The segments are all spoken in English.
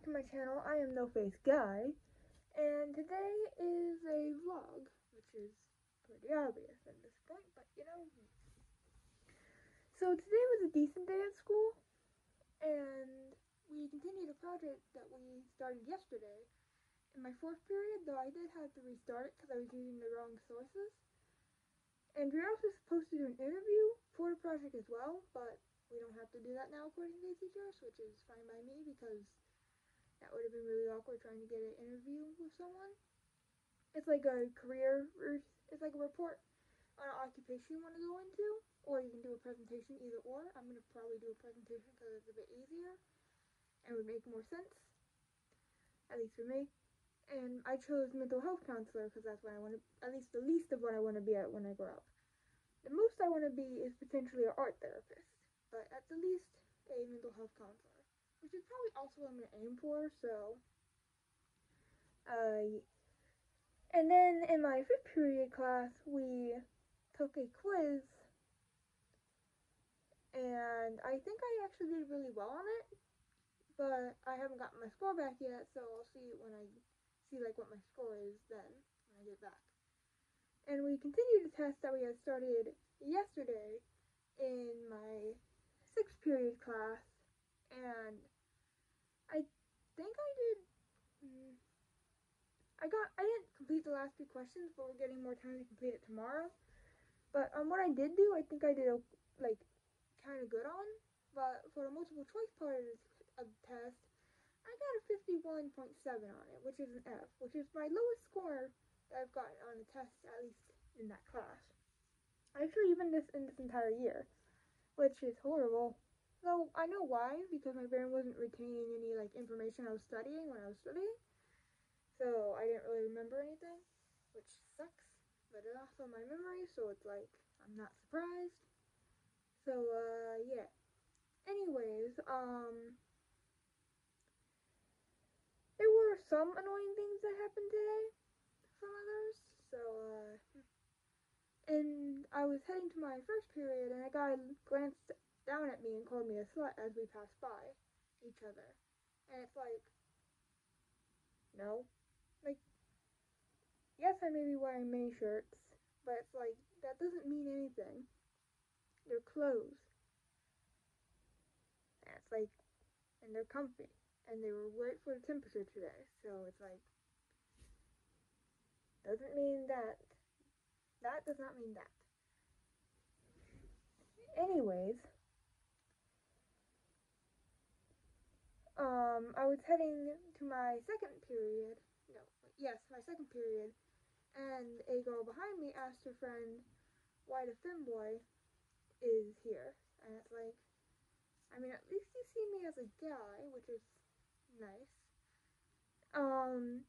back to my channel. I am No Face Guy, and today is a vlog, which is pretty obvious at this point, but you know. So today was a decent day at school, and we continued a project that we started yesterday in my fourth period, though I did have to restart it because I was using the wrong sources. And we are also supposed to do an interview for the project as well, but we don't have to do that now according to the teachers, which is fine by me because that would have been really awkward trying to get an interview with someone. It's like a career, it's like a report on an occupation you want to go into, or you can do a presentation either or. I'm going to probably do a presentation because it's a bit easier and would make more sense, at least for me. And I chose mental health counselor because that's what I want to, at least the least of what I want to be at when I grow up. The most I want to be is potentially an art therapist but at the least a mental health counselor, which is probably also what I'm gonna aim for. So, uh, and then in my fifth period class, we took a quiz, and I think I actually did really well on it, but I haven't gotten my score back yet, so I'll see when I see like what my score is then when I get back. And we continued the test that we had started yesterday in my sixth period class, and think I did. Mm, I got I didn't complete the last two questions, but we're getting more time to complete it tomorrow. But um, what I did do, I think I did a, like kind of good on. But for the multiple choice part of the test, I got a 51.7 on it, which is an F, which is my lowest score that I've gotten on a test, at least in that class. Actually, even this in this entire year which is horrible. So I know why, because my brain wasn't retaining any like information I was studying when I was studying. So I didn't really remember anything, which sucks. But it also my memory, so it's like I'm not surprised. So uh yeah. Anyways, um there were some annoying things that happened today. Some others. So uh and I was heading to my first period, and a guy glanced down at me and called me a slut as we passed by each other. And it's like, no. Like, yes, I may be wearing many shirts, but it's like, that doesn't mean anything. They're clothes. And it's like, and they're comfy. And they were right for the temperature today. So it's like, doesn't mean that that does not mean that. Anyways, um, I was heading to my second period. No, yes, my second period, and a girl behind me asked her friend why the femboy is here, and it's like, I mean, at least you see me as a guy, which is nice. Um,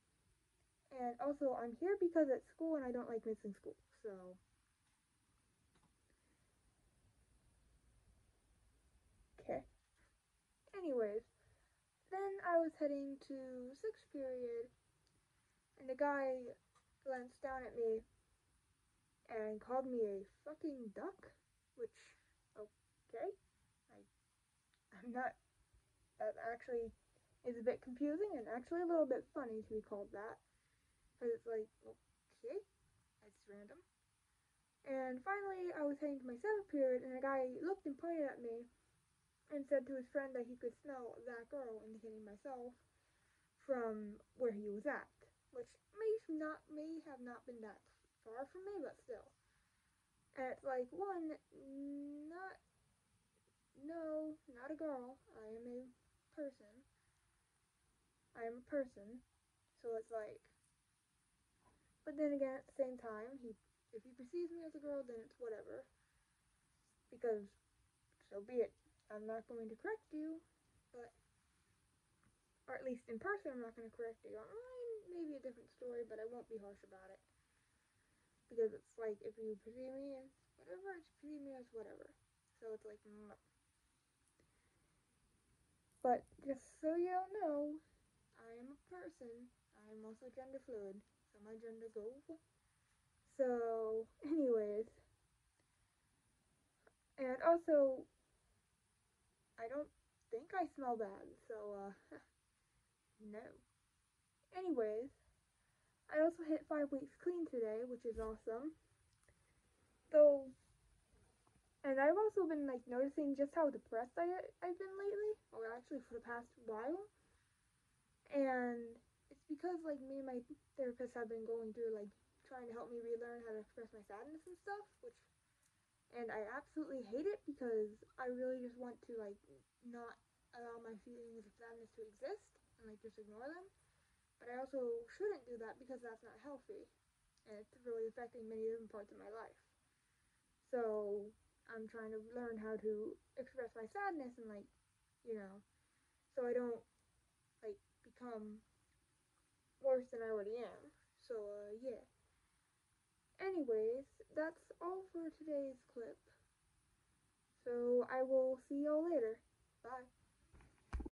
and also, I'm here because at school and I don't like missing school so. Okay. Anyways then I was heading to sixth period and the guy glanced down at me and called me a fucking duck which okay I I'm not that actually is a bit confusing and actually a little bit funny to be called that because it's like okay that's random. And finally, I was heading to my seventh period, and a guy looked and pointed at me and said to his friend that he could smell that girl, indicating myself, from where he was at, which may not may have not been that far from me, but still. And it's like one, not no, not a girl. I am a person. I am a person. So it's like but then again at the same time he if he perceives me as a girl, then it's whatever. Because, so be it. I'm not going to correct you, but, or at least in person, I'm not going to correct you. Online, maybe a different story, but I won't be harsh about it. Because it's like, if you perceive me as whatever, it's perceive me as whatever. So it's like, mm. But just so you all know, I am a person. I am also gender fluid. So my gender goes so, anyways, and also, I don't think I smell bad, so, uh, No. Anyways, I also hit five weeks clean today, which is awesome. Though, and I've also been like noticing just how depressed I I've been lately, or actually for the past while. And it's because like me and my therapist have been going through like trying to help me relearn how to express my sadness and stuff, which and I absolutely hate it because I really just want to like not allow my feelings of sadness to exist and like just ignore them. But I also shouldn't do that because that's not healthy and it's really affecting many different parts of my life. So I'm trying to learn how to express my sadness and like, you know, so I don't like become worse than I already am. So uh yeah. Anyways, that's all for today's clip. So I will see y'all later. Bye.